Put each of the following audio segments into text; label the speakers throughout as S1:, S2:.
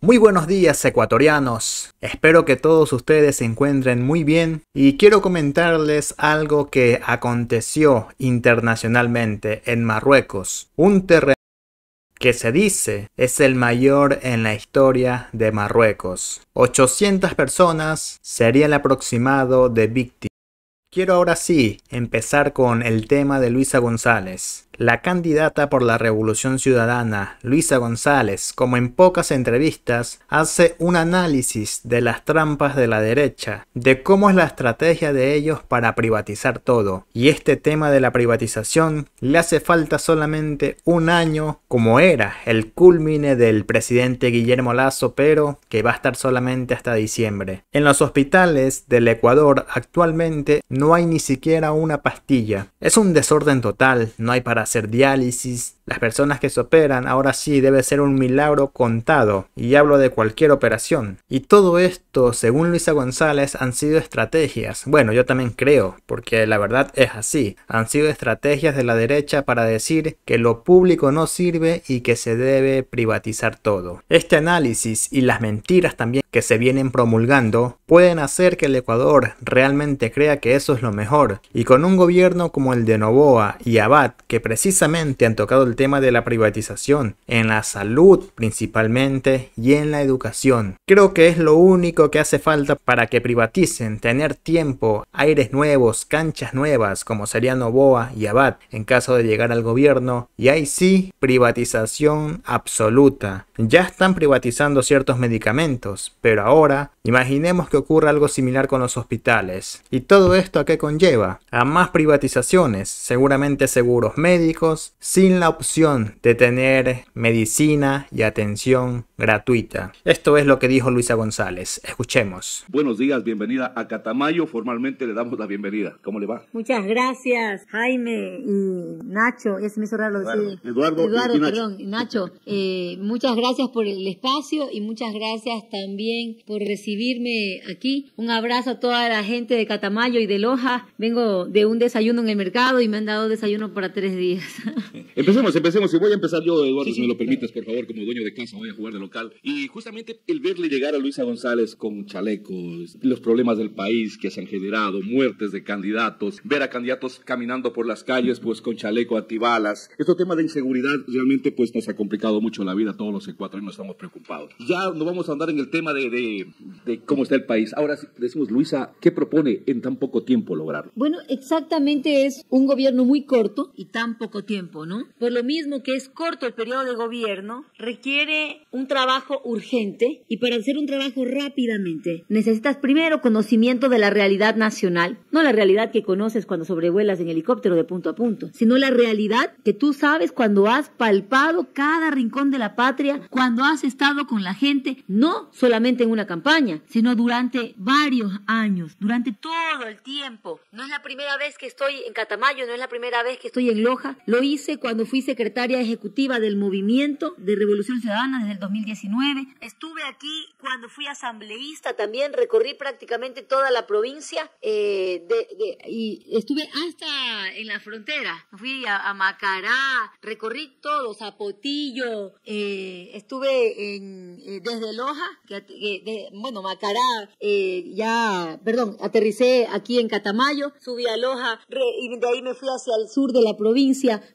S1: Muy buenos días ecuatorianos, espero que todos ustedes se encuentren muy bien y quiero comentarles algo que aconteció internacionalmente en Marruecos, un terremoto que se dice es el mayor en la historia de Marruecos. 800 personas sería el aproximado de víctimas. Quiero ahora sí empezar con el tema de Luisa González. La candidata por la Revolución Ciudadana, Luisa González, como en pocas entrevistas, hace un análisis de las trampas de la derecha, de cómo es la estrategia de ellos para privatizar todo. Y este tema de la privatización le hace falta solamente un año, como era el culmine del presidente Guillermo Lazo, pero que va a estar solamente hasta diciembre. En los hospitales del Ecuador actualmente no hay ni siquiera una pastilla. Es un desorden total, no hay para hacer diálisis, las personas que se operan ahora sí debe ser un milagro contado, y hablo de cualquier operación. Y todo esto, según Luisa González, han sido estrategias. Bueno, yo también creo, porque la verdad es así. Han sido estrategias de la derecha para decir que lo público no sirve y que se debe privatizar todo. Este análisis y las mentiras también que se vienen promulgando pueden hacer que el Ecuador realmente crea que eso es lo mejor. Y con un gobierno como el de Novoa y Abad, que precisamente han tocado el tema de la privatización, en la salud principalmente y en la educación. Creo que es lo único que hace falta para que privaticen, tener tiempo, aires nuevos, canchas nuevas como serían Novoa y Abad en caso de llegar al gobierno y ahí sí privatización absoluta. Ya están privatizando ciertos medicamentos, pero ahora imaginemos que ocurra algo similar con los hospitales. ¿Y todo esto a qué conlleva? A más privatizaciones, seguramente seguros médicos, sin la opción de tener medicina y atención gratuita. Esto es lo que dijo Luisa González. Escuchemos.
S2: Buenos días, bienvenida a Catamayo. Formalmente le damos la bienvenida. ¿Cómo le va?
S3: Muchas gracias, Jaime y Nacho. Ya se me hizo raro decir.
S2: Eduardo,
S3: Eduardo,
S2: y Nacho.
S3: perdón, Nacho. Eh, muchas gracias por el espacio y muchas gracias también por recibirme aquí. Un abrazo a toda la gente de Catamayo y de Loja. Vengo de un desayuno en el mercado y me han dado desayuno para tres días.
S2: Empecemos, empecemos. Y voy a empezar yo, Eduardo, si me lo permites, por favor, como dueño de casa, voy a jugar de local. Y justamente el verle llegar a Luisa González con chalecos, los problemas del país que se han generado, muertes de candidatos, ver a candidatos caminando por las calles, pues con chaleco antibalas. Este tema de inseguridad realmente pues nos ha complicado mucho la vida. Todos los ecuatorianos estamos preocupados. Ya no vamos a andar en el tema de, de, de cómo está el país. Ahora sí, decimos, Luisa, ¿qué propone en tan poco tiempo lograrlo?
S3: Bueno, exactamente es un gobierno muy corto y tan poco tiempo, ¿no? Por lo mismo que es corto el periodo de gobierno, requiere un trabajo urgente y para hacer un trabajo rápidamente necesitas primero conocimiento de la realidad nacional, no la realidad que conoces cuando sobrevuelas en helicóptero de punto a punto, sino la realidad que tú sabes cuando has palpado cada rincón de la patria, cuando has estado con la gente, no solamente en una campaña, sino durante varios años, durante todo el tiempo. No es la primera vez que estoy en Catamayo, no es la primera vez que estoy en Loja. Lo hice cuando fui secretaria ejecutiva del movimiento de Revolución Ciudadana desde el 2019. Estuve aquí cuando fui asambleísta también, recorrí prácticamente toda la provincia eh, y estuve hasta en la frontera. Fui a, Macará, recorrí todo, Zapotillo, eh, estuve en, eh, desde Loja, de- bueno, Macará, ya, perdón, aterricé aquí en Catamayo, subí a Loja y de ahí me fui hacia el sur de la provincia,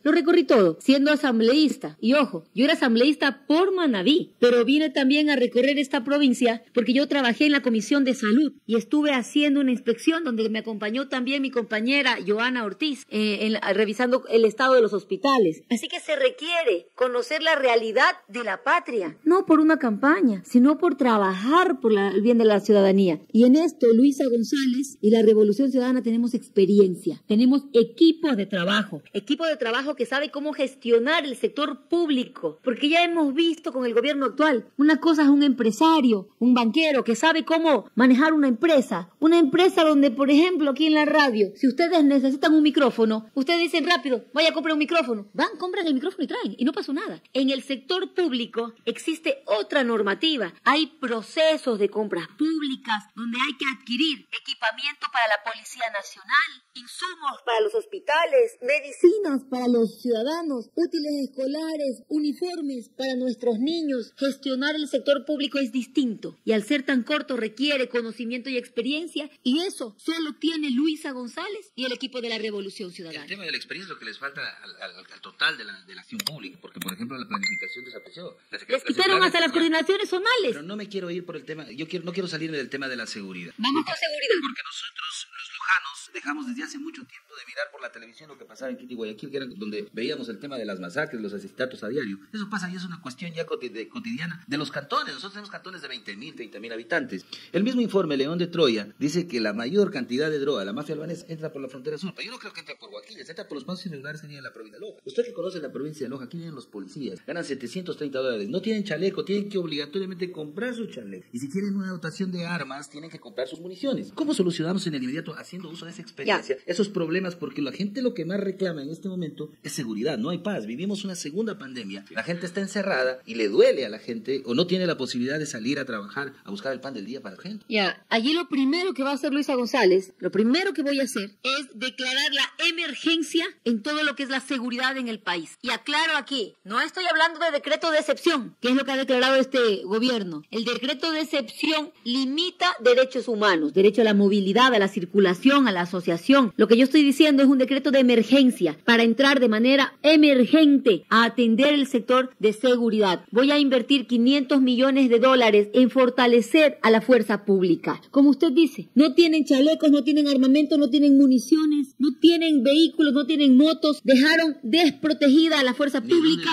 S3: lo recorrí todo, siendo asambleísta. Y ojo, yo era asambleísta por Manabí, pero vine también a recorrer esta provincia porque yo trabajé en la Comisión de Salud y estuve haciendo una inspección donde me acompañó también mi compañera Joana Ortiz, eh, en revisando el estado de los hospitales. Así que se requiere conocer la realidad de la patria, no por una campaña, sino por trabajar por la- el bien de la ciudadanía. Y en esto, Luisa González y la Revolución Ciudadana tenemos experiencia, tenemos equipo de trabajo, equipo de trabajo que sabe cómo gestionar el sector público, porque ya hemos visto con el gobierno actual, una cosa es un empresario, un banquero que sabe cómo manejar una empresa, una empresa donde, por ejemplo, aquí en la radio, si ustedes necesitan un micrófono, ustedes dicen rápido, vaya a comprar un micrófono, van, compran el micrófono y traen, y no pasó nada. En el sector público existe otra normativa, hay procesos de compras públicas, donde hay que adquirir equipamiento para la Policía Nacional, insumos para los hospitales, medicinas para los ciudadanos, útiles escolares, uniformes para nuestros niños. Gestionar el sector público es distinto y al ser tan corto requiere conocimiento y experiencia y eso solo tiene Luisa González y el equipo de la Revolución Ciudadana.
S4: El tema de la experiencia es lo que les falta al, total de la, de la, acción pública, porque por ejemplo la planificación desapareció.
S3: Les quitaron hasta las coordinaciones zonales.
S4: Pero no me quiero ir por el tema, yo quiero, no quiero salirme del tema de la seguridad.
S3: Vamos con seguridad.
S4: Porque nosotros, dejamos desde hace mucho tiempo de mirar por la televisión lo que pasaba en Quito y Guayaquil, que era donde veíamos el tema de las masacres, los asesinatos a diario. Eso pasa y es una cuestión ya cotidiana de los cantones. Nosotros tenemos cantones de 20.000, 30.000 habitantes. El mismo informe León de Troya dice que la mayor cantidad de droga, la mafia albanesa, entra por la frontera sur. Pero yo no creo que entre por Guayaquil, entra por los pasos irregulares que tiene la provincia de Loja. Usted que conoce la provincia de Loja, aquí vienen los policías, ganan 730 dólares, no tienen chaleco, tienen que obligatoriamente comprar su chaleco. Y si quieren una dotación de armas, tienen que comprar sus municiones. ¿Cómo solucionamos en el inmediato haciendo uso de esa experiencia esos problemas? Porque la gente lo que más reclama en este momento es seguridad, no hay paz. Vivimos una segunda pandemia, la gente está encerrada y le duele a la gente o no tiene la posibilidad de salir a trabajar, a buscar el pan del día para la gente.
S3: Ya, allí lo primero que va a hacer Luisa González, lo primero que voy a hacer es declarar la emergencia en todo lo que es la seguridad en el país. Y aclaro aquí, no estoy hablando de decreto de excepción, que es lo que ha declarado este gobierno. El decreto de excepción limita derechos humanos, derecho a la movilidad, a la circulación, a la asociación. Lo que yo estoy diciendo es un decreto de emergencia para entrar de manera emergente a atender el sector de seguridad. Voy a invertir 500 millones de dólares en fortalecer a la fuerza pública. Como usted dice, no tienen chalecos, no tienen armamento, no tienen municiones, no tienen vehículos, no tienen motos, dejaron desprotegida a la fuerza pública.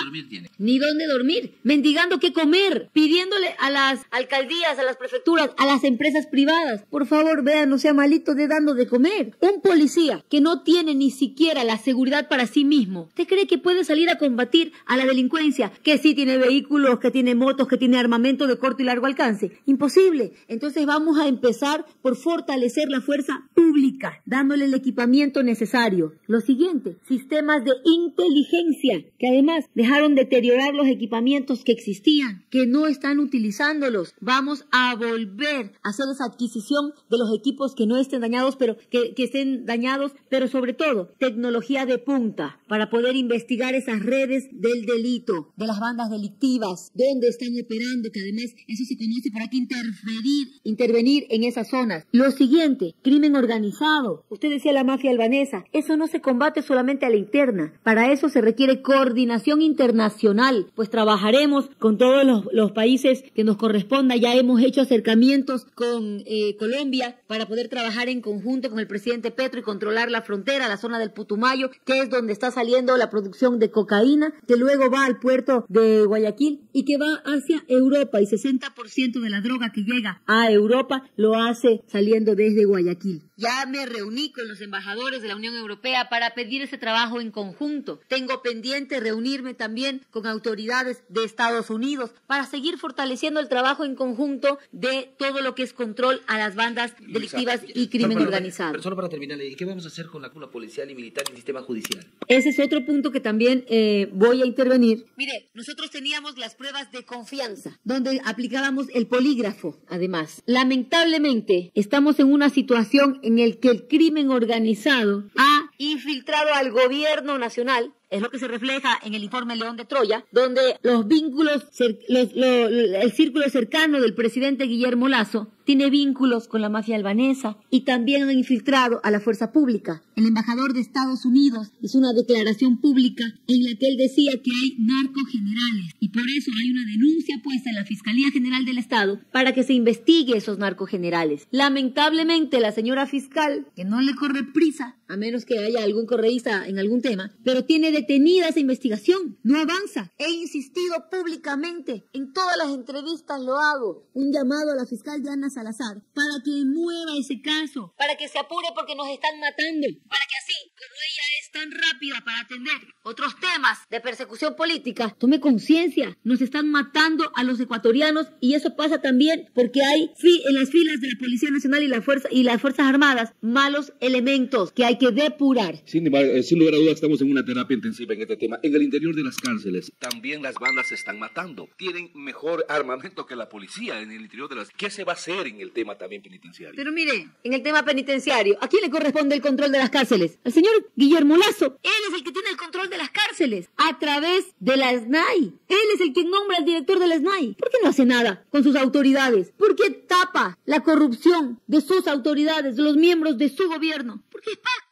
S3: Ni dónde dormir. Mendigando qué comer, pidiéndole a las alcaldías, a las prefecturas, a las empresas privadas, por favor, vean, no sea malito de dando de comer. Un policía que no tiene ni siquiera la seguridad para sí mismo, ¿usted cree que puede salir a combatir a la delincuencia que sí tiene vehículos, que tiene motos, que tiene armamento de corto y largo alcance? Imposible. Entonces vamos a empezar por fortalecer la fuerza pública, dándole el equipamiento necesario. Lo siguiente, sistemas de inteligencia, que además dejaron deteriorar los equipamientos que existían, que no están utilizándolos. Vamos a volver a hacer esa adquisición de los equipos que no estén dañados, pero que, estén dañados, pero sobre todo tecnología de punta para poder investigar esas redes del delito, de las bandas delictivas, dónde están operando, que además eso se conoce para que interferir, intervenir en esas zonas. Lo siguiente, crimen organizado. Usted decía la mafia albanesa. Eso no se combate solamente a la interna. Para eso se requiere coordinación internacional, pues trabajaremos con todos los, países que nos corresponda. Ya hemos hecho acercamientos con eh, Colombia para poder trabajar en conjunto con el presidente Petro y controlar la frontera, la zona del Putumayo, que es donde está saliendo la producción de cocaína, que luego va al puerto de Guayaquil y que va hacia Europa y 60% de la droga que llega a Europa lo hace saliendo desde Guayaquil. Ya me reuní con los embajadores de la Unión Europea para pedir ese trabajo en conjunto. Tengo pendiente reunirme también con autoridades de Estados Unidos para seguir fortaleciendo el trabajo en conjunto de todo lo que es control a las bandas delictivas y crimen organizado.
S4: Pero solo para terminar, ¿qué vamos a hacer con la cúpula policial y militar y el sistema judicial?
S3: Ese es otro punto que también eh, voy a intervenir. Mire, nosotros teníamos las pruebas de confianza, donde aplicábamos el polígrafo, además. Lamentablemente, estamos en una situación en el que el crimen organizado ha infiltrado al gobierno nacional es lo que se refleja en el informe León de Troya, donde los vínculos, el círculo cercano del presidente Guillermo Lazo tiene vínculos con la mafia albanesa y también han infiltrado a la fuerza pública. El embajador de Estados Unidos hizo una declaración pública en la que él decía que hay narcogenerales y por eso hay una denuncia puesta en la Fiscalía General del Estado para que se investigue esos narcogenerales. Lamentablemente la señora fiscal, que no le corre prisa, a menos que haya algún correísta en algún tema, pero tiene detenida esa investigación, no avanza. He insistido públicamente, en todas las entrevistas lo hago, un llamado a la fiscal Diana Salazar para que mueva ese caso, para que se apure porque nos están matando, para que así, como ella es tan rápida para atender otros temas de persecución política. Tome conciencia, nos están matando a los ecuatorianos y eso pasa también porque hay en las filas de la Policía Nacional y, la fuerza, y las Fuerzas Armadas malos elementos que hay que depurar.
S2: Sin, eh, sin lugar a dudas estamos en una terapia intensiva en este tema. En el interior de las cárceles también las bandas se están matando. Tienen mejor armamento que la policía en el interior de las... ¿Qué se va a hacer en el tema también penitenciario?
S3: Pero mire, en el tema penitenciario, ¿a quién le corresponde el control de las cárceles? Al señor Guillermo Lazo. Él es el que tiene el control de las cárceles a través de la SNAI. Él es el que nombra al director de la SNAI. ¿Por qué no hace nada con sus autoridades? ¿Por qué tapa la corrupción de sus autoridades, de los miembros de su gobierno? Porque es mismo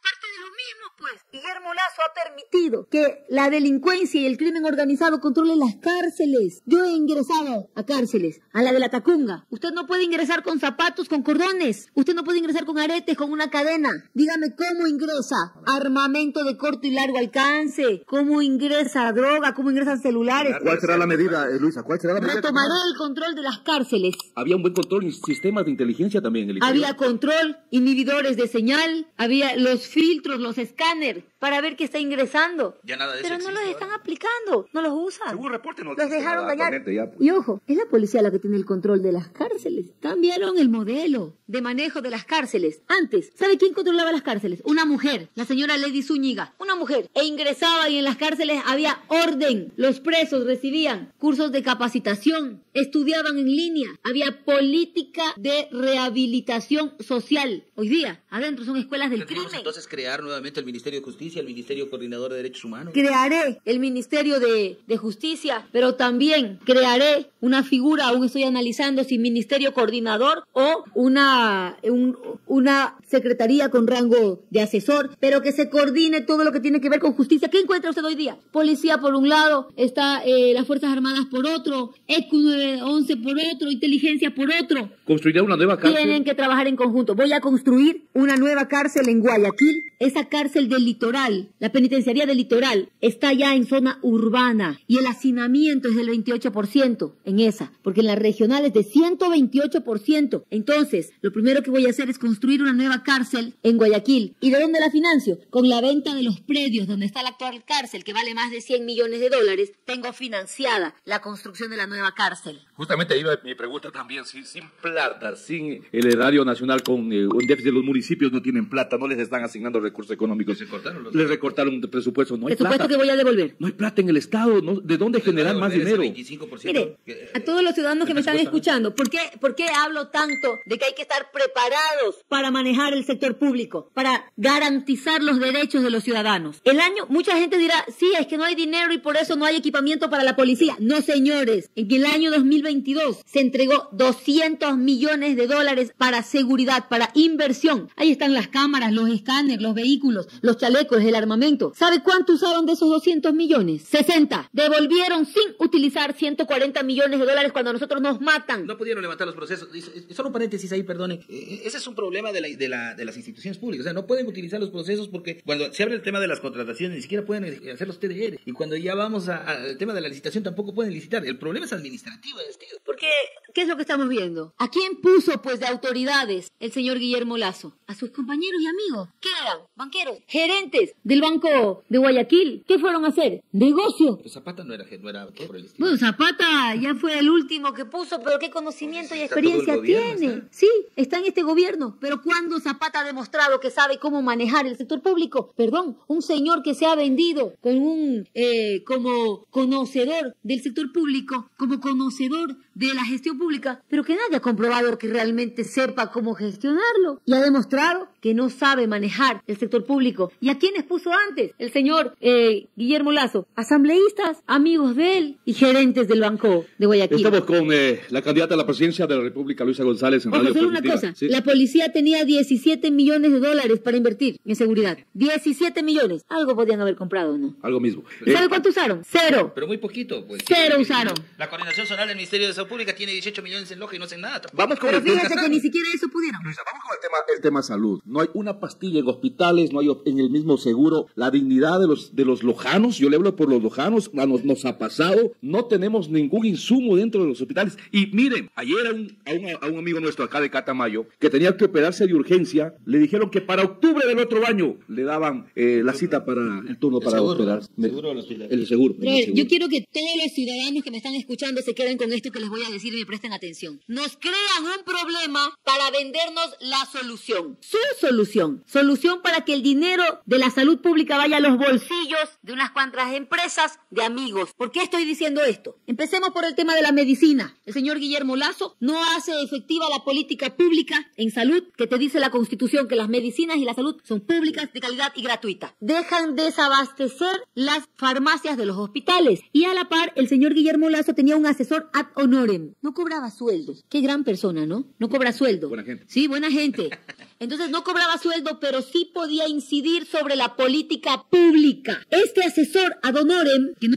S3: pues Guillermo Lazo ha permitido que la delincuencia y el crimen organizado controlen las cárceles. Yo he ingresado a cárceles, a la de la Tacunga. Usted no puede ingresar con zapatos, con cordones. Usted no puede ingresar con aretes, con una cadena. Dígame cómo ingresa armamento de corto y largo alcance, cómo ingresa droga, cómo ingresan celulares.
S2: ¿Cuál será la medida, eh, Luisa? ¿Cuál será la medida?
S3: Retomaré el control de las cárceles.
S2: Había un buen control y sistemas de inteligencia también. El
S3: había control, inhibidores de señal, había los filtros, los escáneres Scanner para ver qué está ingresando. Pero no los están aplicando, no los usan.
S2: Según reporte
S3: no los dejaron dañar. Pues. Y ojo, es la policía la que tiene el control de las cárceles. Cambiaron el modelo de manejo de las cárceles. Antes, ¿sabe quién controlaba las cárceles? Una mujer, la señora Lady Zúñiga, una mujer. E ingresaba y en las cárceles había orden. Los presos recibían cursos de capacitación, estudiaban en línea, había política de rehabilitación social. Hoy día, adentro son escuelas del crimen.
S4: entonces crear nuevamente el Ministerio de Justicia, el Ministerio Coordinador de Derechos Humanos.
S3: Crearé el Ministerio de, Justicia, pero también crearé una figura, aún estoy analizando si Ministerio Coordinador o una, una secretaría con rango de asesor, pero que se coordine todo lo que tiene que ver con justicia. ¿Qué encuentra usted hoy día? Policía por un lado, está eh, las Fuerzas Armadas por otro, ECU 911 por otro, inteligencia por otro.
S2: Construirá una nueva cárcel.
S3: Tienen que trabajar en conjunto. Voy a construir una nueva cárcel en Guayaquil. Esa cárcel del litoral, la penitenciaría del litoral, está ya en zona urbana y el hacinamiento es del 28% en esa, porque en la regional es de 128%. Entonces, lo primero que voy a hacer es construir una nueva cárcel en Guayaquil. ¿Y de dónde la financio? Con la venta de los predios donde está la actual cárcel, que vale más de 100 millones de dólares, tengo financiada la construcción de la nueva cárcel.
S2: Justamente ahí va mi pregunta también, sin, sin plata, sin el erario nacional con eh, un déficit, los municipios no tienen plata, no les están asignando recursos económicos.
S4: Se cortaron los...
S2: Les recortaron el presupuesto, no hay
S3: presupuesto
S2: plata.
S3: que voy a devolver.
S2: No hay plata en el Estado, ¿de dónde generar más dinero?
S3: Mire, a todos los ciudadanos que me están escuchando, ¿por qué, ¿por qué hablo tanto de que hay que estar preparados para manejar el sector público, para garantizar los derechos de los ciudadanos? El año, mucha gente dirá, sí, es que no hay dinero y por eso no hay equipamiento para la policía. No, señores, en el año 2022 se entregó 200 millones de dólares para seguridad, para inversión. Ahí están las cámaras, los escáneres, los vehículos, los chalecos, el armamento. ¿Sabe cuánto usaron de esos 200 millones? 60. Devolvieron sin utilizar 140 millones de dólares cuando nosotros nos matan.
S4: No pudieron levantar los procesos. Solo un paréntesis ahí, perdone. Eh, eh, ese es un problema de, la, de, las instituciones públicas. O sea, no pueden utilizar los procesos porque cuando se abre el tema de las contrataciones ni siquiera pueden hacer los TDR. Y cuando ya vamos al tema de la licitación tampoco pueden licitar. El problema es administrativo.
S3: Porque, ¿qué es lo que estamos viendo? ¿A quién puso, pues, de autoridades el señor Guillermo Lazo? A sus compañeros y amigos. ¿Qué eran? Banqueros. Gerentes del Banco de Guayaquil. ¿Qué fueron a hacer? Negocio.
S4: Zapata no era, no era
S3: por el estilo. Bueno, Zapata ya fue el último que puso, pero qué conocimiento y experiencia tiene. Sí, está en este gobierno. Pero ¿cuándo Zapata ha demostrado que sabe cómo manejar el sector público? Perdón, un señor que se ha vendido con un, eh, como conocedor del sector público, como conocedor food de la gestión pública, pero que nadie ha comprobado que realmente sepa cómo gestionarlo. Y ha demostrado que no sabe manejar el sector público. ¿Y a quiénes puso antes? El señor eh, Guillermo Lazo. Asambleístas, amigos de él y gerentes del Banco de Guayaquil.
S2: Estamos con eh, la candidata a la presidencia de la República, Luisa González, en
S3: Radio una cosa. La policía tenía 17 millones de dólares para invertir en seguridad. 17 millones. Algo podían haber comprado, ¿no?
S2: Algo mismo.
S3: ¿Sabe eh, cuánto usaron? Cero.
S4: Pero muy poquito, pues.
S3: Cero usaron.
S4: La coordinación zonal del Ministerio de Salud pública tiene 18 millones en loja y no hacen nada.
S2: Vamos con
S3: Pero
S2: el tema
S3: fíjate que ni siquiera eso pudieron.
S2: Luisa, vamos con el tema, el tema salud. No hay una pastilla en hospitales, no hay en el mismo seguro. La dignidad de los, de los lojanos, yo le hablo por los lojanos, nos, nos ha pasado. No tenemos ningún insumo dentro de los hospitales. Y miren, ayer a un, a un, a un amigo nuestro acá de Catamayo, que tenía que operarse de urgencia, le dijeron que para octubre del otro año le daban eh, la cita para el turno para
S4: seguro,
S2: operar.
S4: el seguro.
S2: El seguro.
S3: Pero,
S2: el seguro.
S3: yo quiero que todos los ciudadanos que me están escuchando se queden con esto que les voy a decir y me presten atención. Nos crean un problema para vendernos la solución. Su solución. Solución para que el dinero de la salud pública vaya a los bolsillos de unas cuantas empresas de amigos. ¿Por qué estoy diciendo esto? Empecemos por el tema de la medicina. El señor Guillermo Lazo no hace efectiva la política pública en salud que te dice la Constitución que las medicinas y la salud son públicas, de calidad y gratuita. Dejan desabastecer las farmacias de los hospitales. Y a la par, el señor Guillermo Lazo tenía un asesor ad honorem. No cobraba sueldos. Qué gran persona, ¿no? No cobra sueldo.
S2: Buena gente.
S3: Sí, buena gente. Entonces no cobraba sueldo, pero sí podía incidir sobre la política pública. Este asesor ad honorem, que no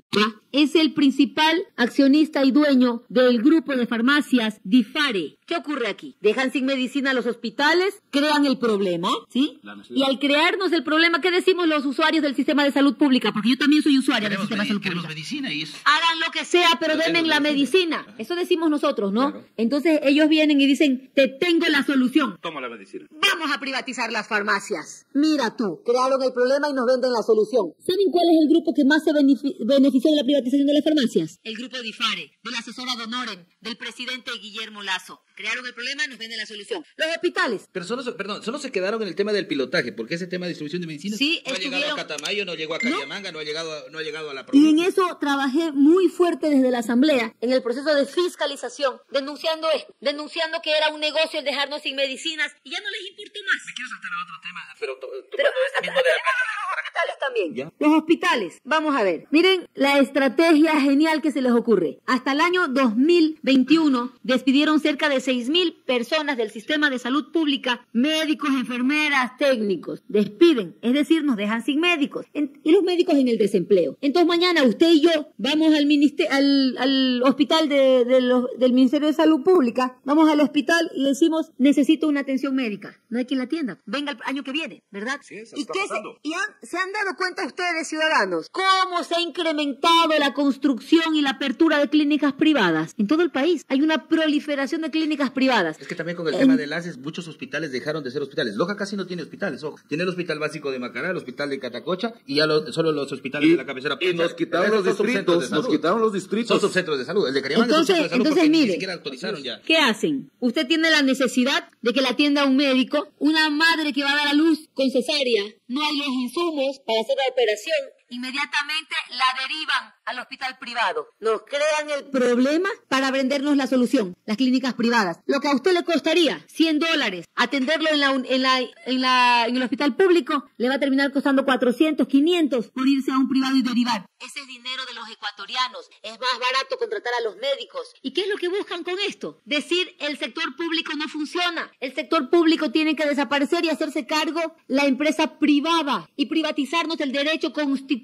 S3: es el principal accionista y dueño del grupo de farmacias Difare. ¿Qué ocurre aquí? Dejan sin medicina a los hospitales, crean el problema, ¿sí? Y al crearnos el problema, ¿qué decimos los usuarios del sistema de salud pública? Porque yo también soy usuaria del sistema de salud pública.
S4: medicina y es...
S3: Hagan lo que sea, pero denme la
S4: medicina.
S3: medicina. Eso decimos nosotros, ¿no?
S2: Claro.
S3: Entonces ellos vienen y dicen, te tengo la solución.
S2: Toma la medicina.
S3: Vamos a privatizar las farmacias. Mira tú, crearon el problema y nos venden la solución. ¿Saben cuál es el grupo que más se benefi- benefició de la privatización de las farmacias? El grupo Difare, de la asesora Donoren, del presidente Guillermo Lazo. Crearon el problema y nos venden la solución. Los hospitales.
S4: Pero solo, se- perdón, solo se quedaron en el tema del pilotaje, porque ese tema de distribución de medicinas
S3: Sí,
S4: no ha llegado a Catamayo, no llegó a. Cayamanga, no, ha llegado a, no ha llegado a la
S3: Y
S4: provincia.
S3: en eso trabajé muy fuerte desde la Asamblea, en el proceso de fiscalización, denunciando esto, denunciando que era un negocio el dejarnos sin medicinas y ya no les más.
S4: Quiero saltar a otro tema, pero to-
S3: Pero
S4: tomando este mismo de la-
S3: los hospitales también.
S4: ¿Ya?
S3: Los hospitales. Vamos a ver. Miren la estrategia genial que se les ocurre. Hasta el año 2021 despidieron cerca de 6.000 personas del sistema de salud pública, médicos, enfermeras, técnicos. Despiden, es decir, nos dejan sin médicos. En- y los médicos en el desempleo. Entonces mañana usted y yo vamos al, al, al hospital de- de los- del Ministerio de Salud Pública, vamos al hospital y decimos, necesito una atención médica. No hay quien la atienda. Venga el año que viene, ¿verdad?
S2: Sí, eso
S3: ¿Y
S2: está
S3: qué se- y han- se han dado cuenta ustedes, ciudadanos, cómo se ha incrementado la construcción y la apertura de clínicas privadas. En todo el país hay una proliferación de clínicas privadas.
S4: Es que también con el
S3: En-
S4: tema de LACES, muchos hospitales dejaron de ser hospitales. Loja casi no tiene hospitales, ojo. Tiene el hospital básico de Macará, el hospital de Catacocha y ya lo- solo los hospitales de la cabecera.
S2: y nos quitaron los
S4: son
S2: distritos, nos quitaron los
S4: Son
S2: distritos.
S4: subcentros de salud. El de Cariamanga es un
S3: Entonces,
S4: centro de salud
S3: entonces
S4: porque ni
S3: mire,
S4: siquiera autorizaron ya.
S3: ¿qué hacen? Usted tiene la necesidad de que la atienda un médico, una madre que va a dar a luz con cesárea, no hay los insumos para hacer la operación, inmediatamente la derivan al hospital privado. Nos crean el problema para vendernos la solución, las clínicas privadas. Lo que a usted le costaría 100 dólares atenderlo en, la, en, la, en, la, en el hospital público, le va a terminar costando 400, 500 por irse a un privado y derivar. Ese es dinero de los ecuatorianos. Es más barato contratar a los médicos. ¿Y qué es lo que buscan con esto? Decir el sector público no funciona. El sector público tiene que desaparecer y hacerse cargo la empresa privada y privatizarnos el derecho constitucional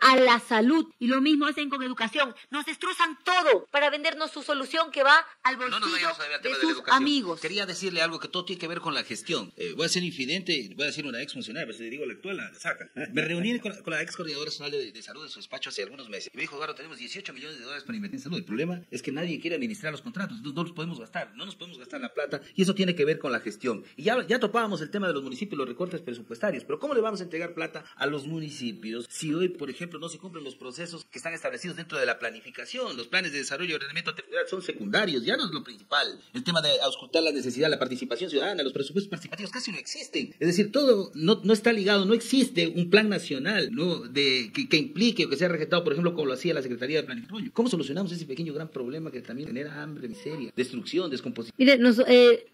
S3: a la salud. Y lo mismo hacen con educación. Nos destrozan todo para vendernos su solución que va al
S4: No
S3: bolsillo
S4: a ver al
S3: de
S4: tema de la
S3: sus
S4: educación.
S3: amigos.
S4: Quería decirle algo que todo tiene que ver con la gestión. Eh, voy a ser infidente, voy a decir una ex funcionaria, pero si le digo la actual, la saca. Me reuní con, la- con la ex coordinadora nacional de, de salud de su despacho hace algunos meses. Y me dijo, Eduardo, tenemos 18 millones de dólares para invertir en salud. El problema es que nadie quiere administrar los contratos. No, no los podemos gastar. No nos podemos gastar la plata. Y eso tiene que ver con la gestión. Y ya, ya topábamos el tema de los municipios, los recortes presupuestarios. Pero ¿cómo le vamos a entregar plata a los municipios si hoy, por ejemplo, no se cumplen los procesos que están establecidos dentro de la planificación? Los planes de desarrollo y ordenamiento territorial son secundarios, ya no es lo principal. El tema de auscultar la necesidad, la participación ciudadana, los presupuestos participativos casi no existen. Es decir, todo no, no está ligado, no existe un plan nacional ¿no? de, que, que implique o que sea rejetado, por ejemplo, como lo hacía la Secretaría de Planificación. ¿Cómo solucionamos ese pequeño gran problema que también genera hambre, miseria, destrucción, descomposición?
S3: Mire, nos- eh,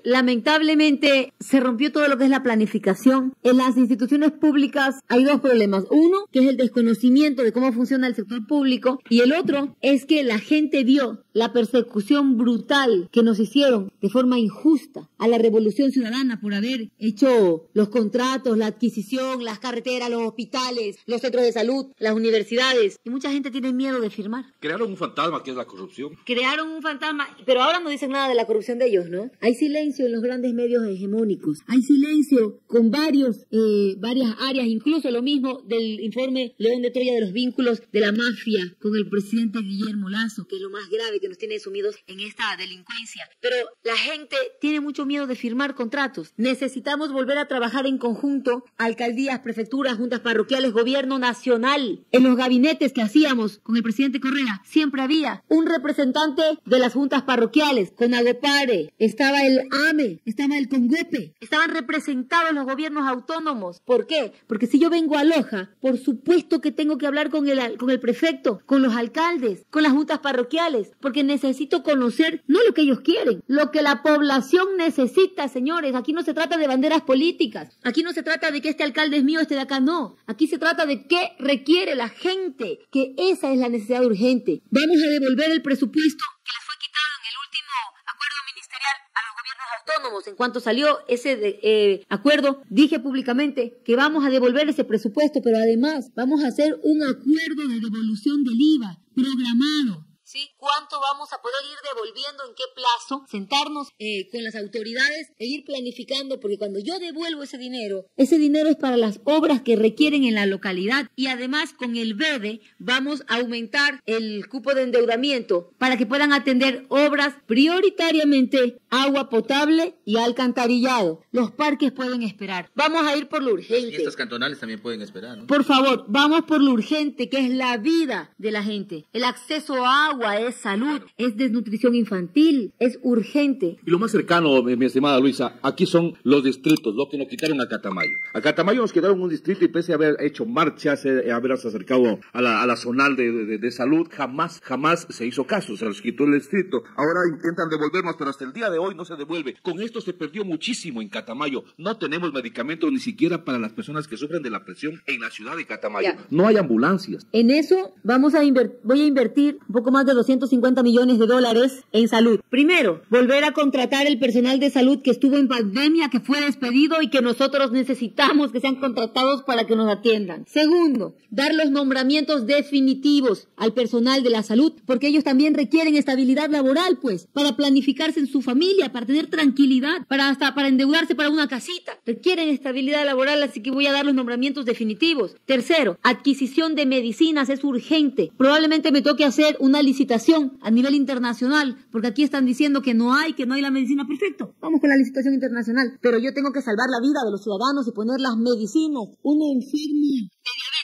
S3: lamentablemente se rompió todo lo que es la planificación. En las instituciones públicas hay dos problemas. Uno, Uno, que es el desconocimiento de cómo funciona el sector público, y el otro es que la gente vio la persecución brutal que nos hicieron de forma injusta a la revolución ciudadana por haber hecho los contratos, la adquisición, las carreteras, los hospitales, los centros de salud, las universidades. Y mucha gente tiene miedo de firmar.
S2: Crearon un fantasma que es la corrupción.
S3: Crearon un fantasma, pero ahora no dicen nada de la corrupción de ellos, ¿no? Hay silencio en los grandes medios hegemónicos. Hay silencio con varios, eh, varias áreas, incluso lo mismo del informe León de Troya de los vínculos de la mafia con el presidente Guillermo Lazo, que es lo más grave que nos tiene sumidos en esta delincuencia. Pero la gente tiene mucho miedo de firmar contratos. Necesitamos volver a trabajar en conjunto, alcaldías, prefecturas, juntas parroquiales, gobierno nacional. En los gabinetes que hacíamos con el presidente Correa, siempre había un representante de las juntas parroquiales, con Agopare, estaba el AME, estaba el CONGOPE, estaban representados los gobiernos autónomos. ¿Por qué? Porque si yo vengo a Loja, supuesto que tengo que hablar con el, con el prefecto, con los alcaldes, con las juntas parroquiales, porque necesito conocer no lo que ellos quieren, lo que la población necesita, señores. Aquí no se trata de banderas políticas, aquí no se trata de que este alcalde es mío, este de acá no. Aquí se trata de qué requiere la gente, que esa es la necesidad urgente. Vamos a devolver el presupuesto que les fue quitado a los gobiernos autónomos. En cuanto salió ese eh, acuerdo, dije públicamente que vamos a devolver ese presupuesto, pero además vamos a hacer un acuerdo de devolución del IVA programado ¿sí? ¿Cuánto vamos a poder ir devolviendo? ¿En qué plazo? Sentarnos eh, con las autoridades e ir planificando, porque cuando yo devuelvo ese dinero, ese dinero es para las obras que requieren en la localidad y además con el verde vamos a aumentar el cupo de endeudamiento para que puedan atender obras prioritariamente agua potable y alcantarillado. Los parques pueden esperar. Vamos a ir por lo urgente. Y
S4: estas cantonales también pueden esperar, ¿no?
S3: Por favor, vamos por lo urgente, que es la vida de la gente. El acceso a agua es salud, es desnutrición infantil, es urgente.
S2: Y lo más cercano, mi, estimada Luisa, aquí son los distritos, lo que nos quitaron a Catamayo. A Catamayo nos quedaron un distrito y pese a haber hecho marchas, eh, haberse acercado a la, a la zonal de, de, salud, jamás, jamás se hizo caso, se los quitó el distrito. Ahora intentan devolvernos, pero hasta el día de hoy no se devuelve. Con esto se perdió muchísimo en Catamayo. No tenemos medicamentos ni siquiera para las personas que sufren de la presión en la ciudad de Catamayo. No hay ambulancias.
S3: En eso vamos a voy a invertir un poco más de 250 millones de dólares en salud. Primero, volver a contratar el personal de salud que estuvo en pandemia, que fue despedido y que nosotros necesitamos que sean contratados para que nos atiendan. Segundo, dar los nombramientos definitivos al personal de la salud, porque ellos también requieren estabilidad laboral, pues, para planificarse en su familia, para tener tranquilidad, para hasta para endeudarse para una casita. Requieren estabilidad laboral, así que voy a dar los nombramientos definitivos. Tercero, adquisición de medicinas es urgente. Probablemente me toque hacer una licitación a nivel internacional, porque aquí están diciendo que no hay, que no hay la medicina perfecto. Vamos con la licitación internacional, pero yo tengo que salvar la vida de los ciudadanos y poner las medicinas. Una enferma puede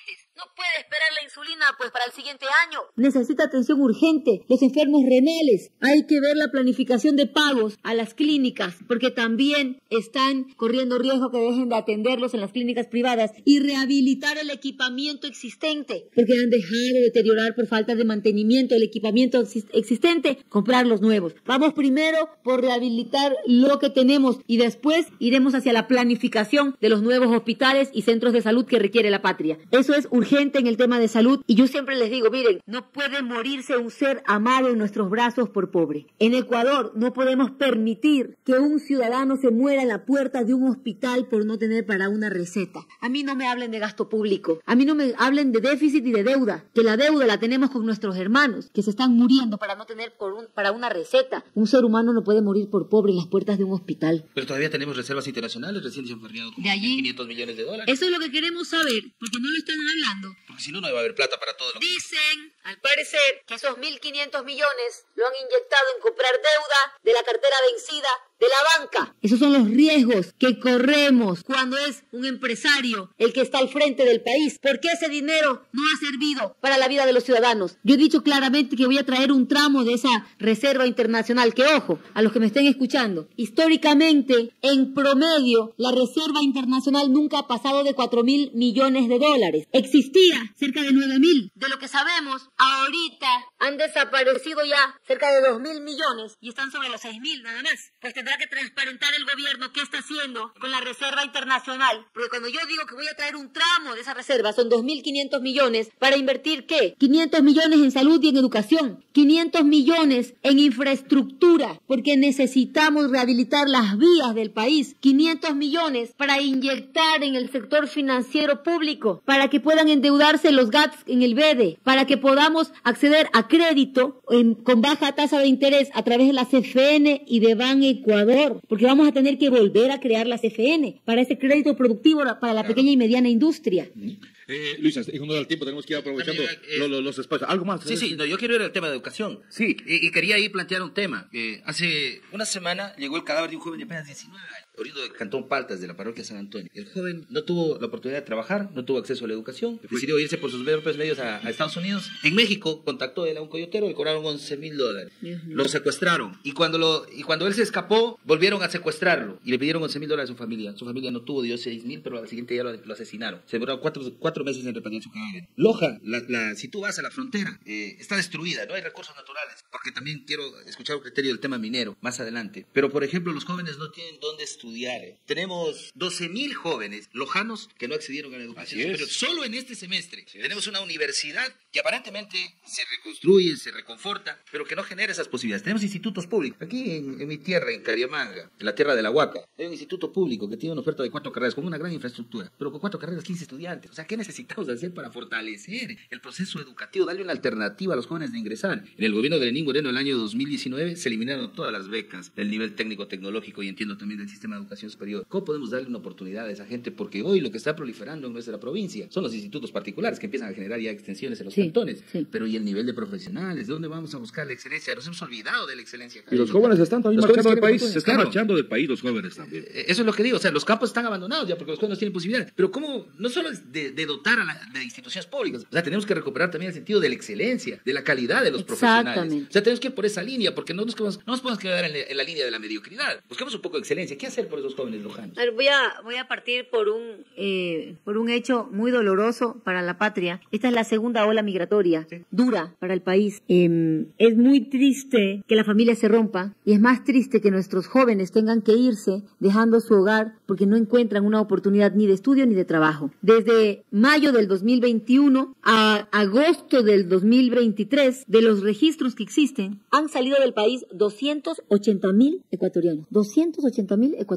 S3: esperar la insulina pues para el siguiente año. Necesita atención urgente. Los enfermos renales. Hay que ver la planificación de pagos a las clínicas porque también están corriendo riesgo que dejen de atenderlos en las clínicas privadas y rehabilitar el equipamiento existente porque han dejado de deteriorar por falta de mantenimiento el equipamiento existente, comprar los nuevos. Vamos primero por rehabilitar lo que tenemos y después iremos hacia la planificación de los nuevos hospitales y centros de salud que requiere la patria. Eso es urgente en el tema de salud y yo siempre les digo, miren, no puede morirse un ser amado en nuestros brazos por pobre. En Ecuador no podemos permitir que un ciudadano se muera en la puerta de un hospital por no tener para una receta. A mí no me hablen de gasto público, a mí no me hablen de déficit y de deuda, que la deuda la tenemos con nuestros hermanos, que se están muriendo para no tener para una receta. Un ser humano no puede morir por pobre en las puertas de un hospital.
S4: Pero todavía tenemos reservas internacionales, recién se han de allí 500 millones de dólares.
S3: Eso es lo que queremos saber, porque no lo están hablando.
S4: Si no, no va a haber plata para todo.
S3: Dicen, al parecer, que esos 1.500 millones lo han inyectado en comprar deuda de la cartera vencida de la banca. Esos son los riesgos que corremos cuando es un empresario el que está al frente del país, porque ese dinero no ha servido para la vida de los ciudadanos. Yo he dicho claramente que voy a traer un tramo de esa reserva internacional, que ojo, a los que me estén escuchando, históricamente, en promedio, la reserva internacional nunca ha pasado de 4 mil millones de dólares. Existía cerca de 9 mil. De lo que sabemos, ahorita han desaparecido ya cerca de 2 mil millones y están sobre los 6 mil nada más. Pues tendrá que transparentar el gobierno qué está haciendo con la reserva internacional. Porque cuando yo digo que voy a traer un tramo de esa reserva, son 2.500 millones para invertir qué? 500 millones en salud y en educación, 500 millones en infraestructura, porque necesitamos rehabilitar las vías del país, 500 millones para inyectar en el sector financiero público, para que puedan endeudarse los GATS en el BEDE, para que podamos acceder a crédito con baja tasa de interés a través de la CFN y de Ban Ecuador, porque vamos a tener que volver a crear la CFN para ese crédito productivo para la pequeña y mediana industria.
S2: Eh, Luisa, en honor al tiempo tenemos que ir aprovechando eh, los, espacios. ¿Algo más?
S4: Sí, sí, yo quiero ir al tema de educación. Sí. Y, quería ahí plantear un tema. hace una semana llegó el cadáver de un joven de apenas 19 años oriundo del Cantón Paltas de la parroquia San Antonio. El joven no tuvo la oportunidad de trabajar, no tuvo acceso a la educación, decidió irse por sus propios medios a, Estados Unidos. En México contactó él a un coyotero, le cobraron 11 mil dólares. Lo secuestraron y cuando, lo, y cuando él se escapó, volvieron a secuestrarlo y le pidieron 11 mil dólares a su familia. Su familia no tuvo, dio 6 mil, pero al siguiente día lo, asesinaron. Se demoró cuatro, cuatro meses en repartir su cadáver. Loja, la, si tú vas a la frontera, eh, está destruida, no hay recursos naturales, porque también quiero escuchar un criterio del tema minero más adelante. Pero, por ejemplo, los jóvenes no tienen dónde estudiar. Tenemos tenemos 12.000 jóvenes lojanos que no accedieron a la educación Pero Solo en este semestre tenemos una universidad que aparentemente se reconstruye, se reconforta, pero que no genera esas posibilidades. Tenemos institutos públicos. Aquí en, mi tierra, en Cariamanga, en la tierra de la Huaca, hay un instituto público que tiene una oferta de cuatro carreras con una gran infraestructura, pero con cuatro carreras, 15 estudiantes. O sea, ¿qué necesitamos hacer para fortalecer el proceso educativo, darle una alternativa a los jóvenes de ingresar? En el gobierno de Lenín Moreno, el año 2019, se eliminaron todas las becas del nivel técnico-tecnológico y entiendo también del sistema educación superior. ¿Cómo podemos darle una oportunidad a esa gente? Porque hoy lo que está proliferando en nuestra provincia son los institutos particulares que empiezan a generar ya extensiones en los cantones. Pero ¿y el nivel de profesionales? ¿De dónde vamos a buscar la excelencia? Nos hemos olvidado de la excelencia.
S2: Y los jóvenes están también marchando del país. Se están marchando del país los jóvenes también.
S4: Eh, eso es lo que digo. O sea, los campos están abandonados ya porque los jóvenes no tienen posibilidades. Pero ¿cómo? No solo es de, dotar a la, de instituciones públicas. O sea, tenemos que recuperar también el sentido de la excelencia, de la calidad de los profesionales. O sea, tenemos que ir por esa línea porque no nos, podemos, no nos podemos quedar en la, línea de la mediocridad. Busquemos un poco de excelencia. ¿Qué hacer por esos jóvenes lojanos?
S3: voy a, voy a partir por un, eh, por un hecho muy doloroso para la patria. Esta es la segunda ola migratoria, dura para el país. Em, es muy triste que la familia se rompa y es más triste que nuestros jóvenes tengan que irse dejando su hogar porque no encuentran una oportunidad ni de estudio ni de trabajo. Desde mayo del 2021 a agosto del 2023, de los registros que existen, han salido del país 280 mil ecuatorianos. 280 mil ecuatorianos.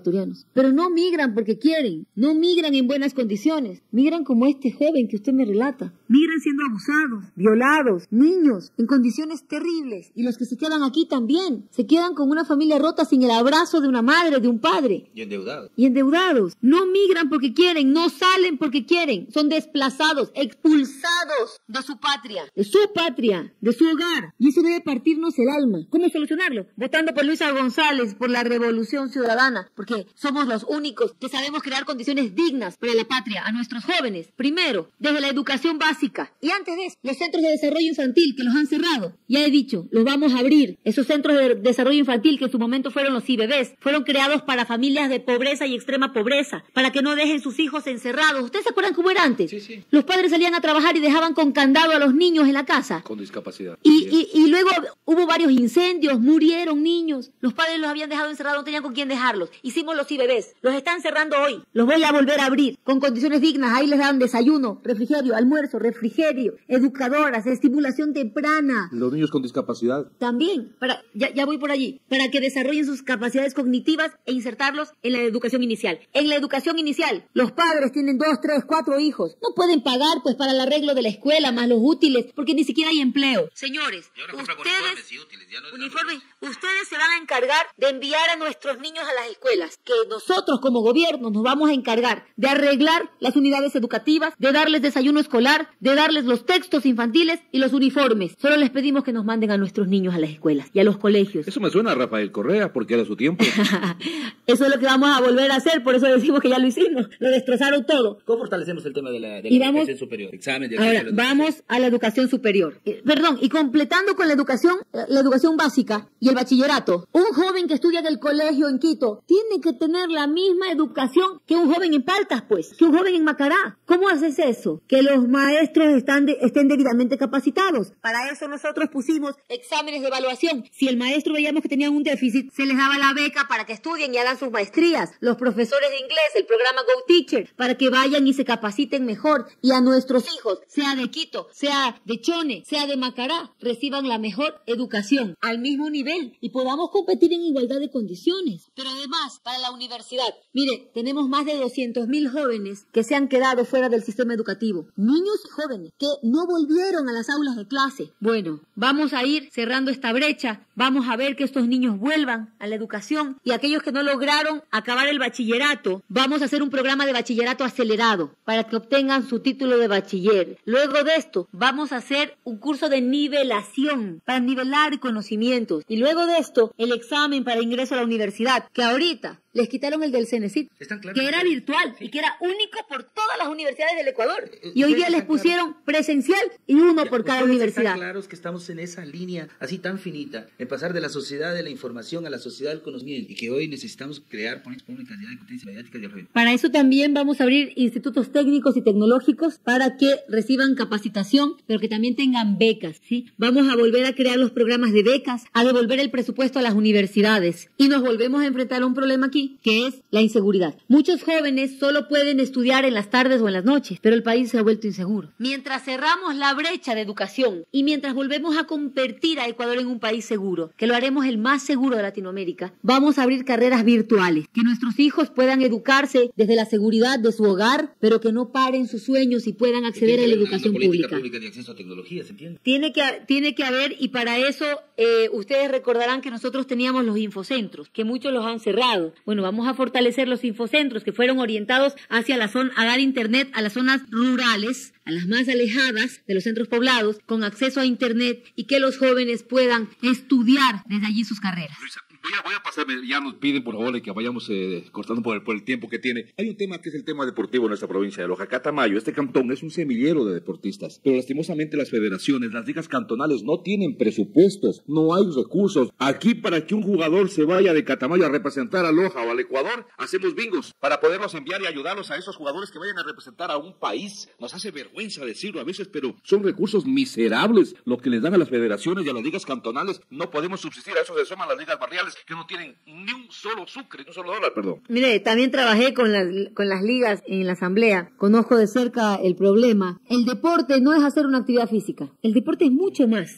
S3: Pero no migran porque quieren, no migran en buenas condiciones, migran como este joven que usted me relata. Migran siendo abusados, violados, niños, en condiciones terribles. Y los que se quedan aquí también, se quedan con una familia rota sin el abrazo de una madre, de un padre.
S4: Y endeudados.
S3: Y endeudados. No migran porque quieren, no salen porque quieren, son desplazados, expulsados de su patria, de su patria, de su hogar. Y eso debe partirnos el alma. ¿Cómo solucionarlo? Votando por Luisa González, por la revolución ciudadana, porque somos los únicos que sabemos crear condiciones dignas para la patria, a nuestros jóvenes. Primero, desde la educación básica. Y antes de eso, los centros de desarrollo infantil que los han cerrado. Ya he dicho, los vamos a abrir. Esos centros de desarrollo infantil que en su momento fueron los IBBs, fueron creados para familias de pobreza y extrema pobreza, para que no dejen sus hijos encerrados. ¿Ustedes se acuerdan cómo era antes?
S4: Sí, sí.
S3: Los padres salían a trabajar y dejaban con candado a los niños en la casa.
S2: Con discapacidad.
S3: Y, y, luego hubo varios incendios, murieron niños. Los padres los habían dejado encerrados, no tenían con quién dejarlos. Hicimos los IBBs. Los están cerrando hoy. Los voy a volver a abrir con condiciones dignas. Ahí les dan desayuno, refrigerio, almuerzo, refrigerio, educadoras, estimulación temprana.
S2: Los niños con discapacidad.
S3: También, para, ya, ya voy por allí, para que desarrollen sus capacidades cognitivas e insertarlos en la educación inicial. En la educación inicial, los padres tienen dos, tres, cuatro hijos. No pueden pagar pues para el arreglo de la escuela, más los útiles, porque ni siquiera hay empleo. Señores, ustedes, uniformes, ustedes se van a encargar de enviar a nuestros niños a las escuelas, que nosotros como gobierno nos vamos a encargar de arreglar las unidades educativas, de darles desayuno escolar, de darles los textos infantiles y los uniformes. Solo les pedimos que nos manden a nuestros niños a las escuelas y a los colegios.
S2: Eso me suena a Rafael Correa, porque era su tiempo.
S3: eso es lo que vamos a volver a hacer, por eso decimos que ya lo hicimos. Lo destrozaron todo.
S4: ¿Cómo fortalecemos el tema de de la, de la
S3: vamos-
S4: educación superior. Examen de
S3: Ahora,
S4: la
S3: vamos a la educación superior. Eh, Perdón, y completando con la educación, eh, la educación básica y el bachillerato. Un joven que estudia en el colegio en Quito tiene que tener la misma educación que un joven en Paltas, pues, que un joven en Macará. ¿Cómo haces eso? Que los maestros están de- estén debidamente capacitados. Para eso nosotros pusimos exámenes de evaluación. Si el maestro veíamos que tenían un déficit, se les daba la beca para que estudien y hagan sus maestrías. Los profesores de inglés, el programa Go Teacher, para que vayan y se capaciten mejor. Y a nuestros hijos, sea de Quito, sea de Chone, sea de Macará, reciban la mejor educación al mismo nivel y podamos competir en igualdad de condiciones. Pero además, para la universidad, mire, tenemos más de 200 mil jóvenes que se han quedado fuera del sistema educativo. Niños y jóvenes que no volvieron a las aulas de clase. Bueno, vamos a ir cerrando esta brecha. Vamos a ver que estos niños vuelvan a la educación y aquellos que no lograron acabar el bachillerato, vamos a hacer un programa de bachillerato acelerado para que obtengan su título de bachiller. Luego de esto, vamos a hacer un curso de nivelación para nivelar conocimientos. Y luego de esto, el examen para ingreso a la universidad, que ahorita les quitaron el del CENESIT, que era virtual y que era único por todas las universidades del Ecuador.
S4: Eh,
S3: Y hoy día les
S4: están claros.
S3: pusieron presencial y uno por cada universidad.
S4: Claros que estamos en esa línea así tan finita, en pasar de la sociedad de la información a la sociedad del conocimiento y que hoy necesitamos crear de competencias mediáticas.
S3: Para eso también vamos a abrir institutos técnicos y tecnológicos para que reciban capacitación, pero que también tengan becas, ¿sí? Vamos a volver a crear los programas de becas, a devolver el presupuesto a las universidades y nos volvemos a enfrentar a un problema aquí, que es la inseguridad. Muchos jóvenes solo pueden estudiar en las tardes o en las noches, pero el país se ha vuelto inseguro. Mientras cerramos la brecha de educación y mientras volvemos a convertir a Ecuador en un país seguro, que lo haremos el más seguro de Latinoamérica, vamos a abrir carreras virtuales, que nuestros hijos puedan educarse desde la seguridad de su hogar, pero que no paren sus sueños y puedan acceder a la educación pública.
S4: pública de acceso a tecnología, ¿se entiende?
S3: Tiene que, tiene que haber, y para eso eh, ustedes recordarán que nosotros teníamos los infocentros, que muchos los han cerrado. Bueno, vamos a fortalecer los infocentros que fueron orientados hacia la zona, a dar internet a las zonas rurales, a las más alejadas de los centros poblados, con acceso a internet y que los jóvenes puedan estudiar desde allí sus carreras.
S2: Voy a, voy a pasarme, ya nos piden por favor que vayamos eh, cortando por el, por el tiempo que tiene. Hay un tema que es el tema deportivo en nuestra provincia de Loja. Catamayo, este cantón es un semillero de deportistas, pero lastimosamente las federaciones, las ligas cantonales no tienen presupuestos, no hay recursos. Aquí para que un jugador se vaya de Catamayo a representar a Loja o al Ecuador, hacemos bingos para poderlos enviar y ayudarlos a esos jugadores que vayan a representar a un país. Nos hace vergüenza decirlo a veces, pero son recursos miserables lo que les dan a las federaciones y a las ligas cantonales. No podemos subsistir, a eso se suman las ligas barriales que no tienen ni un solo sucre, ni un solo dólar, perdón.
S3: Mire, también trabajé con las, con las ligas en la asamblea. Conozco de cerca el problema. El deporte no es hacer una actividad física. El deporte es mucho más.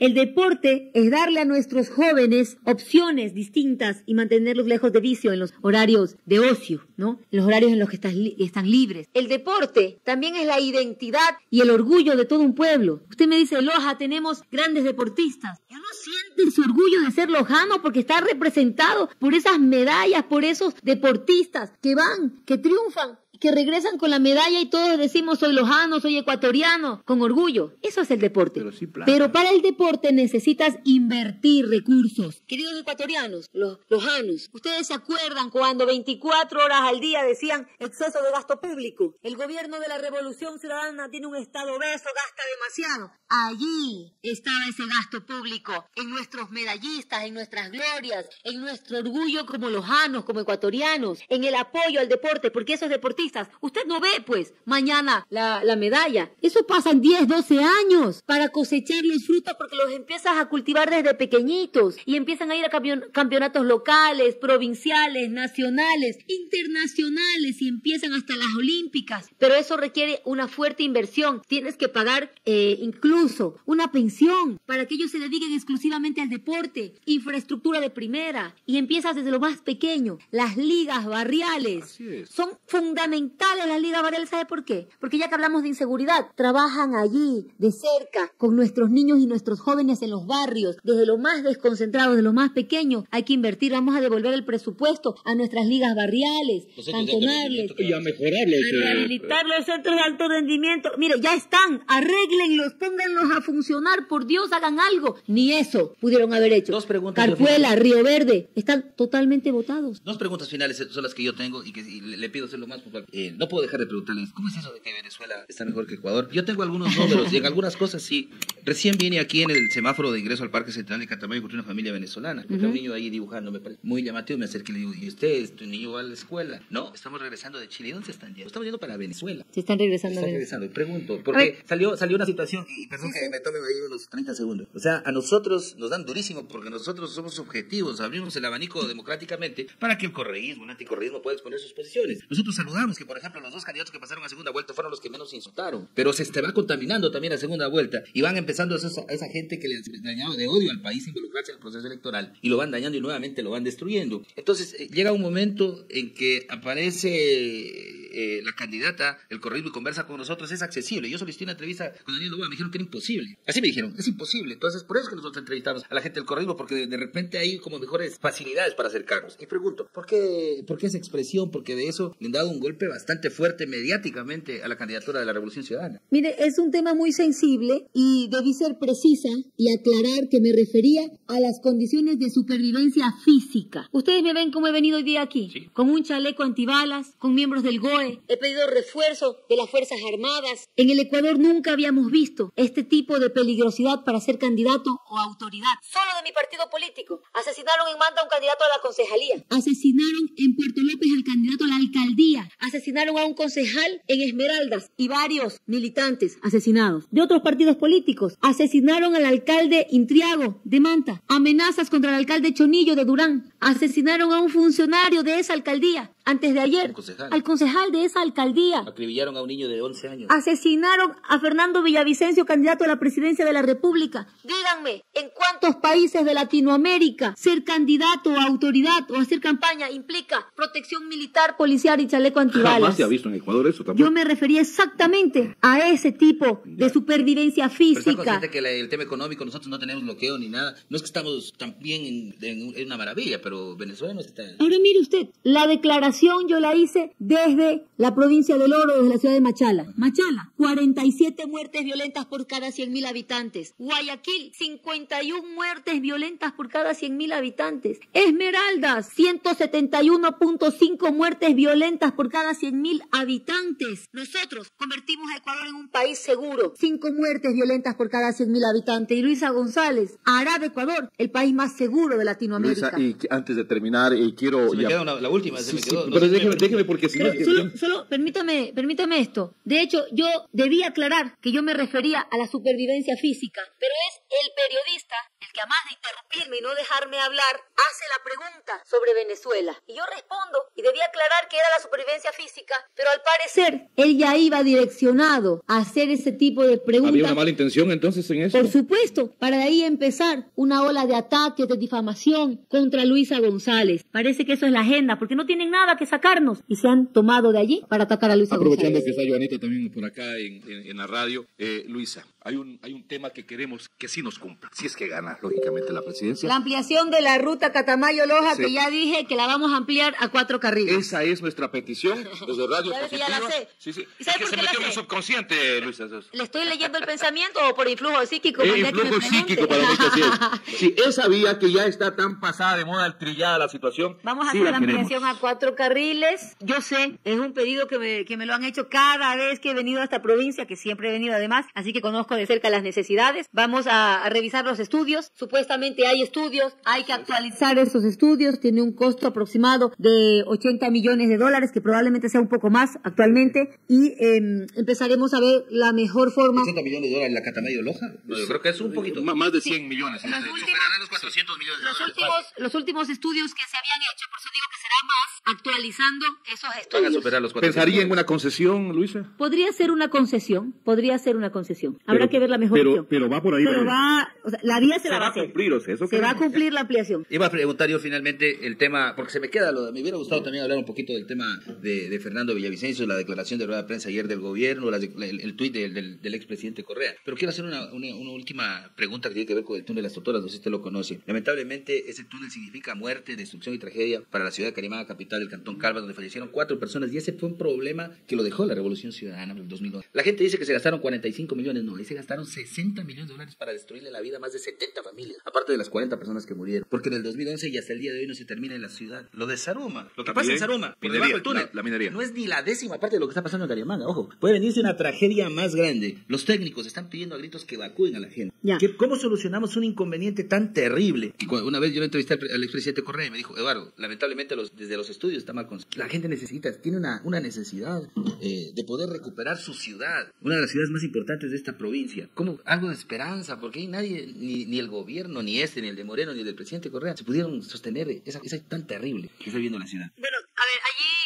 S3: El deporte es darle a nuestros jóvenes opciones distintas y mantenerlos lejos de vicio en los horarios de ocio, ¿no? En los horarios en los que están, li- están libres. El deporte también es la identidad y el orgullo de todo un pueblo. Usted me dice, Loja, tenemos grandes deportistas. ¿Ya no siente su orgullo de ser lojano porque está representado por esas medallas, por esos deportistas que van, que triunfan, que regresan con la medalla y todos decimos soy lojano, soy ecuatoriano, con orgullo. Eso es el deporte.
S2: Pero sí.
S3: Pero para el deporte necesitas invertir recursos. Queridos ecuatorianos, los lojanos, ¿ustedes se acuerdan cuando 24 horas al día decían exceso de gasto público? El gobierno de la Revolución Ciudadana tiene un Estado obeso, gasta demasiado. Allí estaba ese gasto público, en nuestros medallistas, en nuestras glorias, en nuestro orgullo como lojanos, como ecuatorianos, en el apoyo al deporte, porque esos deportistas, usted no ve pues mañana la, la medalla. Eso pasan 10, 12 años para cosechar los frutos porque los empiezas a cultivar desde pequeñitos y empiezan a ir a campeon- campeonatos locales, provinciales, nacionales, internacionales y empiezan hasta las olímpicas. Pero eso requiere una fuerte inversión. Tienes que pagar eh, incluso una pensión para que ellos se dediquen exclusivamente al deporte, infraestructura de primera y empiezas desde lo más pequeño. Las ligas barriales son fundamentales las ligas barriales. ¿Sabe por qué? Porque ya que hablamos de inseguridad, trabajan allí de cerca con nuestros niños y nuestros jóvenes en los barrios, desde lo más desconcentrado, de lo más pequeño. Hay que invertir, vamos a devolver el presupuesto a nuestras ligas barriales, cantonales.
S4: rendimiento.
S2: Y a mejorarlos.
S3: A rehabilitar los centros de alto rendimiento. Mire, ya están. Arréglenlos, pónganlos a funcionar. Por Dios, hagan algo. Ni eso pudieron haber hecho.
S4: Dos preguntas,
S3: Carpuela. Río Verde, están totalmente votados.
S4: Dos preguntas finales son las que yo tengo y que y le le pido ser lo más puntual. Eh, no puedo dejar de preguntarles, ¿cómo es eso de que Venezuela está mejor que Ecuador? Yo tengo algunos números y en algunas cosas sí. Recién vine aquí en el semáforo de ingreso al Parque Central de Catamayo y encontré una familia venezolana. Uh Un niño ahí dibujando, me parece muy llamativo. Me acerqué y le digo, ¿y usted, tu niño va a la escuela? No, estamos regresando de Chile. ¿Y dónde se están yendo? Estamos yendo para Venezuela.
S3: Se están regresando.
S4: Se están regresando. Y pregunto, porque salió, salió una situación, y perdón que me tome ahí unos 30 segundos. O sea, a nosotros nos dan durísimo porque nosotros somos objetivos, abrimos el abanico democráticamente para que el correísmo, el anticorreísmo pueda exponer sus posiciones. Nosotros saludamos que, por ejemplo, los dos candidatos que pasaron a segunda vuelta fueron los que menos insultaron, pero se te va contaminando también a segunda vuelta y van empezando a esa, esa gente que le ha dañado de odio al país involucrarse en el proceso electoral y lo van dañando y nuevamente lo van destruyendo. Entonces, eh, llega un momento en que aparece eh, la candidata, el correísmo y conversa con nosotros, es accesible. Yo solicité una entrevista con Daniel Novoa, me dijeron que era imposible. Así me dijeron, es imposible. Entonces, por eso es que nosotros entrevistamos a la gente del correísmo, porque de, de repente hay como mejores facilidades para acercarnos. Y pregunto, ¿por qué, ¿por qué esa expresión? Porque de eso le han dado un golpe bastante fuerte mediáticamente a la candidatura de la Revolución Ciudadana.
S3: Mire, es un tema muy sensible y debí ser precisa y aclarar que me refería a las condiciones de supervivencia física. Ustedes me ven cómo he venido hoy día aquí,
S4: Sí.
S3: con un chaleco antibalas, con miembros del He pedido refuerzo de las Fuerzas Armadas. En el Ecuador nunca habíamos visto este tipo de peligrosidad para ser candidato o autoridad. Solo de mi partido político. Asesinaron en Manta a un candidato a la concejalía. Asesinaron en Puerto López al candidato a la alcaldía. Asesinaron a un concejal en Esmeraldas y varios militantes asesinados. De otros partidos políticos. Asesinaron al alcalde Intriago de Manta. Amenazas contra el alcalde Chonillo de Durán. Asesinaron a un funcionario de esa alcaldía. Antes de ayer.
S4: Al concejal.
S3: Al concejal de esa alcaldía.
S4: Acribillaron a un niño de 11 años.
S3: Asesinaron a Fernando Villavicencio, candidato a la presidencia de la República. Díganme, ¿en cuántos países de Latinoamérica ser candidato o autoridad o hacer campaña implica protección militar, policial y chaleco antibalas?
S2: Jamás se ha visto en Ecuador eso tampoco.
S3: Yo me refería exactamente a ese tipo de supervivencia
S4: Pero está
S3: física.
S4: consciente que el tema económico nosotros no tenemos bloqueo ni nada. No es que estamos también en- en una maravilla, pero Venezuela no está...
S3: Ahora mire usted, la declaración yo la hice desde la provincia del Oro, desde la ciudad de Machala. Machala, 47 muertes violentas por cada 100.000 habitantes. Guayaquil, 51 muertes violentas por cada 100.000 habitantes. Esmeraldas, 171.5 muertes violentas por cada 100.000 habitantes. Nosotros convertimos a Ecuador en un país seguro. 5 muertes violentas por cada 100.000 habitantes. Y Luisa González hará de Ecuador el país más seguro de Latinoamérica.
S2: Luisa, y que- antes de terminar, eh, quiero...
S4: Se me
S2: ya-
S4: queda una- la última, se
S2: Sí,
S4: me
S2: sí,
S4: quedó. no
S2: pero déjeme,
S4: me-
S2: déjeme porque si no...
S3: Solo, solo permítame, permítame esto. De hecho, yo debí aclarar que yo me refería a la supervivencia física, pero es el periodista que, además de interrumpirme y no dejarme hablar, hace la pregunta sobre Venezuela. Y yo respondo, y debí aclarar que era la supervivencia física, pero al parecer él ya iba direccionado a hacer ese tipo de preguntas.
S2: ¿Había una mala intención entonces en eso?
S3: Por supuesto, para de ahí empezar una ola de ataques, de difamación contra Luisa González. Parece que eso es la agenda, porque no tienen nada que sacarnos y se han tomado de allí para atacar a Luisa
S2: Aprovechando que
S3: González.
S2: está Joanita también por acá en, en- en la radio, eh, Luisa, hay un, hay un tema que queremos que sí nos cumpla, si es que gana, lógicamente, la presidencia.
S3: La ampliación de la ruta Catamayo-Loja,
S2: Sí.
S3: que ya dije que la vamos a ampliar a cuatro carriles.
S2: Esa es nuestra petición desde Radio
S3: Ya que ya la
S2: Positiva.
S3: sé.
S2: Sí, sí.
S3: ¿Y
S2: Es que
S3: por
S2: se metió en el subconsciente, es.
S3: ¿Le estoy leyendo el pensamiento o por influjo psíquico?
S2: Eh, influjo psíquico para mí que así es. Sí, esa vía que ya está tan pasada de moda, trillada la situación.
S3: Vamos a
S2: sí
S3: hacer
S2: la
S3: ampliación a cuatro carriles. Yo sé, es un pedido que me, que me lo han hecho cada vez que he venido a esta provincia, que siempre he venido además, así que conozco de cerca las necesidades. Vamos a, a revisar los estudios. Supuestamente hay estudios, hay que actualizar esos estudios. Tiene un costo aproximado de 80 millones de dólares, que probablemente sea un poco más actualmente. Y em, empezaremos a ver la mejor forma.
S4: 80 millones de dólares la Catamayo Loja. No, yo creo que es un poquito.
S2: M- Más de 100 millones.
S3: Los últimos-
S4: los 400 millones de
S3: Los
S4: dólares.
S3: últimos, los últimos estudios que se habían hecho, por eso digo que será más, actualizando esos
S4: Van a
S3: estudios.
S4: superar los 400
S2: ¿Pensaría en una concesión, Luisa?
S3: Podría ser una concesión, podría ser una concesión. Habrá
S2: Pero-
S3: que ver la mejor
S2: pero-
S3: opción.
S2: pero va por ahí,
S3: Pero va, o sea, la vía se, la va a hacer.
S2: cumplir, o sea, eso
S3: se va a cumplir la ampliación.
S4: Iba a preguntar yo finalmente el tema, porque se me queda lo de, me hubiera gustado también hablar un poquito del tema de, de Fernando Villavicencio, la declaración de rueda de prensa ayer del gobierno, la el, el tuit del, del, del expresidente Correa. Pero quiero hacer una, una, una última pregunta que tiene que ver con el túnel de las Totoras, no sé si usted lo conoce. Lamentablemente, ese túnel significa muerte, destrucción y tragedia para la ciudad de Carimada, capital del cantón Calva, donde fallecieron cuatro personas, y ese fue un problema que lo dejó la Revolución Ciudadana en el 2009. La gente dice que se gastaron 45 millones, no, ahí se gastaron 60 millones de dólares para destruirle la vida a más de 70 familias. aparte de las 40 personas que murieron. Porque en el 2011 y hasta el día de hoy no se termina en la ciudad. Lo de Saruma, lo que pasa en Saruma, por debajo del túnel,
S2: la, minería.
S4: no es ni la décima parte de lo que está pasando en Cariamanga, ojo. Puede venirse una tragedia más grande. Los técnicos están pidiendo a gritos que evacúen a la gente.
S3: Ya.
S4: ¿Qué- ¿Cómo solucionamos un inconveniente tan terrible? Y una vez yo le entrevisté al, pre- al expresidente Correa y me dijo, Eduardo, lamentablemente los, desde los estudios está mal con... La gente necesita, tiene una, una necesidad eh, de poder recuperar su ciudad, una de las ciudades más importantes de esta provincia. Como algo de esperanza, porque ahí nadie, ni, ni el gobierno, ni este, ni el de Moreno, ni el del presidente Correa, se pudieron sostener esa, esa tan terrible que está viviendo la ciudad.
S3: Bueno, a ver, allí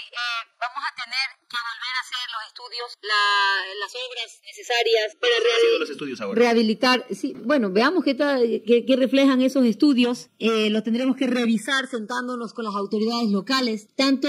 S3: vamos a tener que volver a hacer los estudios, la- las obras necesarias para rehabil-
S4: los estudios ahora?
S3: rehabilitar. Sí, bueno, veamos qué, ta- qué, qué reflejan esos estudios. Eh, los tendremos que revisar sentándonos con las autoridades locales. Tanto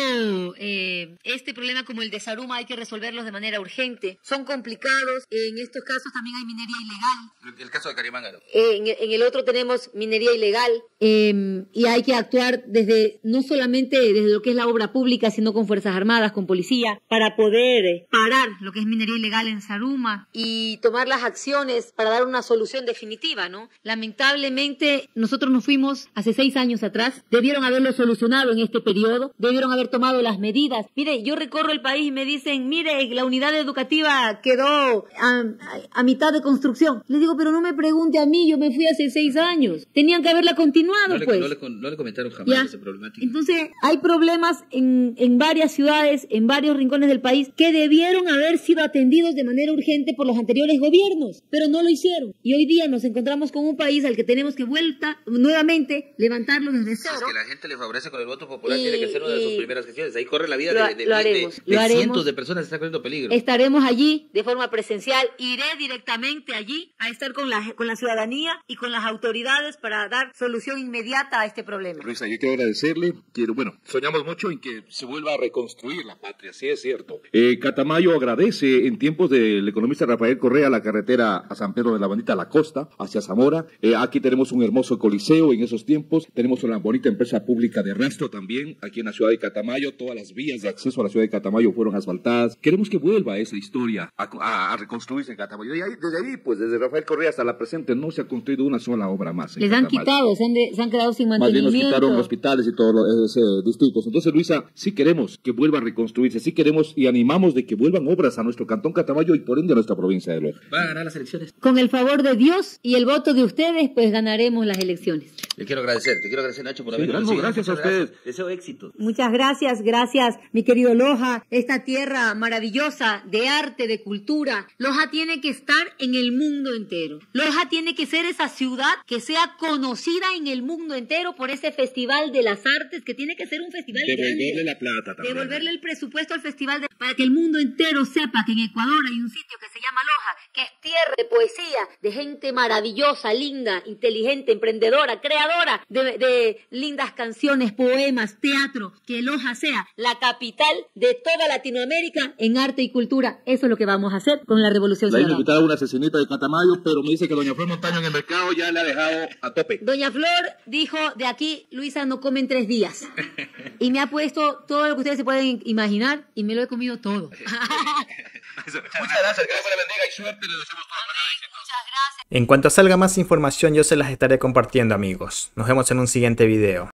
S3: eh, este problema como el de Saruma hay que resolverlos de manera urgente. Son complicados. En estos casos también hay minería ilegal.
S4: El, caso de Carimanga, ¿no?
S3: En, en el otro tenemos minería ilegal eh, y hay que actuar desde no solamente desde lo que es la obra pública, sino con fuerzas armadas, con policía, para poder eh, parar lo que es minería ilegal en Saruma y tomar las acciones para dar una solución definitiva, ¿no? Lamentablemente nosotros nos fuimos hace seis años atrás, debieron haberlo solucionado en este periodo, debieron haber tomado las medidas. Mire, yo recorro el país y me dicen, mire, la unidad educativa quedó a, a- a mitad de construcción. Les digo, pero no me pregunte a mí, yo me fui hace seis años. Tenían que haberla continuado,
S4: No le,
S3: pues.
S4: no le no le comentaron jamás esa problemática.
S3: Entonces, hay problemas en, en varias ciudades, en varios rincones del país, que debieron haber sido atendidos de manera urgente por los anteriores gobiernos, pero no lo hicieron. Y hoy día nos encontramos con un país al que tenemos que vuelta, nuevamente, levantarlo desde
S4: Es
S3: cero.
S4: que la gente le favorece con el voto popular,
S3: Y-
S4: tiene que ser una de sus primeras gestiones. Ahí corre la vida
S3: Lo-
S4: de, de-
S3: lo
S4: de-
S3: haremos,
S4: de-
S3: lo
S4: de
S3: haremos.
S4: cientos de personas que están corriendo peligro.
S3: Estaremos allí de forma presencial. Iré directamente allí a estar con la, con la ciudadanía y con las autoridades para dar solución inmediata a este problema.
S2: Luisa, yo quiero agradecerle. Quiero, bueno, soñamos mucho en que se vuelva a reconstruir la patria, sí es cierto. Eh, Catamayo agradece en tiempos del economista Rafael Correa la carretera a San Pedro de la Bandita, a la costa, hacia Zamora. Eh, aquí tenemos un hermoso coliseo en esos tiempos. Tenemos una bonita empresa pública de rastro también aquí en la ciudad de Catamayo. Todas las vías de acceso a la ciudad de Catamayo fueron asfaltadas. Queremos que vuelva esa historia a, a- a reconstruirse en Catamayo. Y ahí- desde ahí, pues desde Rafael Correa hasta la presente, no se ha construido una sola obra más.
S3: Les han quitado, se han, de- se han quedado sin
S2: Más bien nos
S3: mantenimiento.
S2: quitaron hospitales y todos los eh, distritos. Entonces, Luisa, sí queremos que vuelva a reconstruirse, sí queremos y animamos de que vuelvan obras a nuestro cantón Catamayo y por ende a nuestra provincia de Loja.
S4: Va a ganar las elecciones.
S3: Con el favor de Dios y el voto de ustedes, pues ganaremos las elecciones.
S4: Le quiero agradecer, te quiero agradecer, Nacho, por
S2: Sí,
S4: haber
S2: gracias, gracias a ustedes.
S4: Deseo éxito.
S3: Muchas gracias, gracias, mi querido Loja, esta tierra maravillosa de arte, de cultura. Loja tiene que estar en el mundo entero. Loja tiene que ser esa ciudad que sea conocida en el mundo entero por ese festival de las artes, que tiene que ser un festival grande.
S2: la plata
S3: devolverle el presupuesto al festival de- para que el mundo entero sepa que en Ecuador hay un sitio que se llama Loja, que es tierra de poesía, de gente maravillosa, linda, inteligente, emprendedora, creadora de, de lindas canciones, poemas, teatro, que Loja sea la capital de toda Latinoamérica en arte y cultura. Eso es lo que vamos a hacer con la Revolución
S2: La
S3: Ciudadana.
S2: invitada una asesinita de Catamayo, pero me dice que doña Flor Montaño en el mercado ya le ha dejado a tope.
S3: Doña Flor dijo, de aquí Luisa no come en tres días. Y me ha puesto todo lo que ustedes se pueden imaginar y me lo he comido todo.
S2: Muchas gracias, que Dios la bendiga y suerte, le deseamos todo
S1: En cuanto salga más información yo se las estaré compartiendo amigos. Nos vemos en un siguiente video.